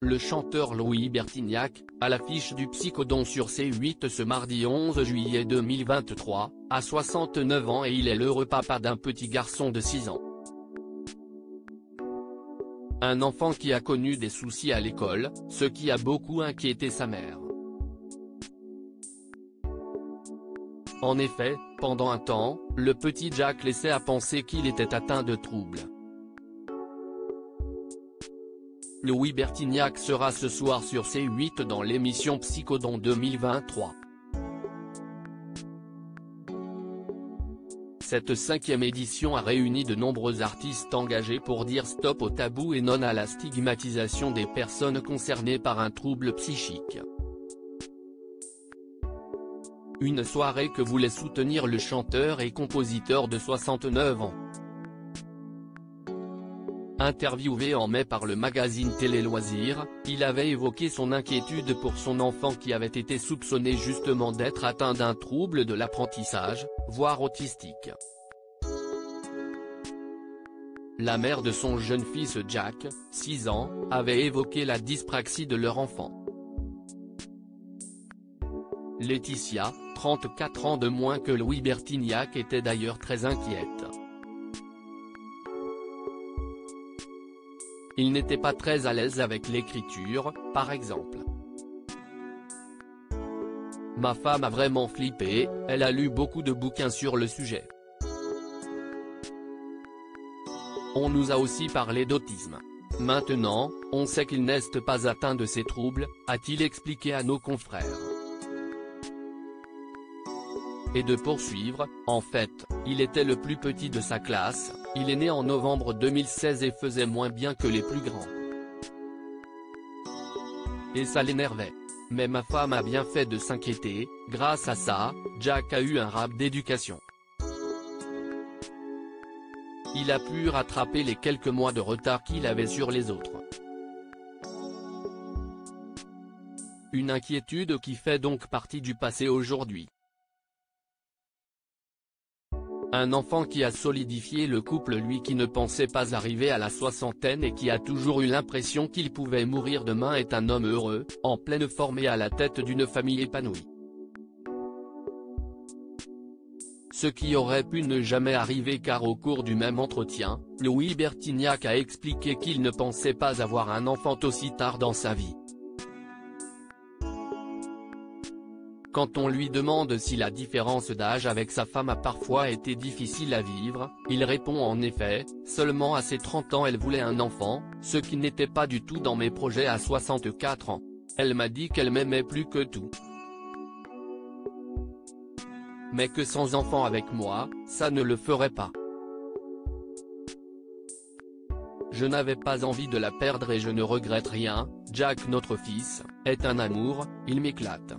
le chanteur Louis Bertignac, à l'affiche du Psychodon sur C8 ce mardi 11 juillet 2023, a 69 ans et il est l'heureux papa d'un petit garçon de 6 ans. Un enfant qui a connu des soucis à l'école, ce qui a beaucoup inquiété sa mère. En effet, pendant un temps, le petit Jack laissait à penser qu'il était atteint de troubles. Louis Bertignac sera ce soir sur C8 dans l'émission Psychodon 2023. Cette cinquième édition a réuni de nombreux artistes engagés pour dire stop au tabou et non à la stigmatisation des personnes concernées par un trouble psychique. Une soirée que voulait soutenir le chanteur et compositeur de 69 ans. Interviewé en mai par le magazine Télé Loisirs, il avait évoqué son inquiétude pour son enfant qui avait été soupçonné justement d'être atteint d'un trouble de l'apprentissage, voire autistique. La mère de son jeune fils Jack, 6 ans, avait évoqué la dyspraxie de leur enfant. Laetitia, 34 ans de moins que Louis Bertignac était d'ailleurs très inquiète. Il n'était pas très à l'aise avec l'écriture, par exemple. Ma femme a vraiment flippé, elle a lu beaucoup de bouquins sur le sujet. On nous a aussi parlé d'autisme. Maintenant, on sait qu'il n'est pas atteint de ces troubles, a-t-il expliqué à nos confrères et de poursuivre, en fait, il était le plus petit de sa classe, il est né en novembre 2016 et faisait moins bien que les plus grands. Et ça l'énervait. Mais ma femme a bien fait de s'inquiéter, grâce à ça, Jack a eu un rap d'éducation. Il a pu rattraper les quelques mois de retard qu'il avait sur les autres. Une inquiétude qui fait donc partie du passé aujourd'hui. Un enfant qui a solidifié le couple lui qui ne pensait pas arriver à la soixantaine et qui a toujours eu l'impression qu'il pouvait mourir demain est un homme heureux, en pleine forme et à la tête d'une famille épanouie. Ce qui aurait pu ne jamais arriver car au cours du même entretien, Louis Bertignac a expliqué qu'il ne pensait pas avoir un enfant aussi tard dans sa vie. Quand on lui demande si la différence d'âge avec sa femme a parfois été difficile à vivre, il répond en effet, seulement à ses 30 ans elle voulait un enfant, ce qui n'était pas du tout dans mes projets à 64 ans. Elle m'a dit qu'elle m'aimait plus que tout. Mais que sans enfant avec moi, ça ne le ferait pas. Je n'avais pas envie de la perdre et je ne regrette rien, Jack notre fils, est un amour, il m'éclate.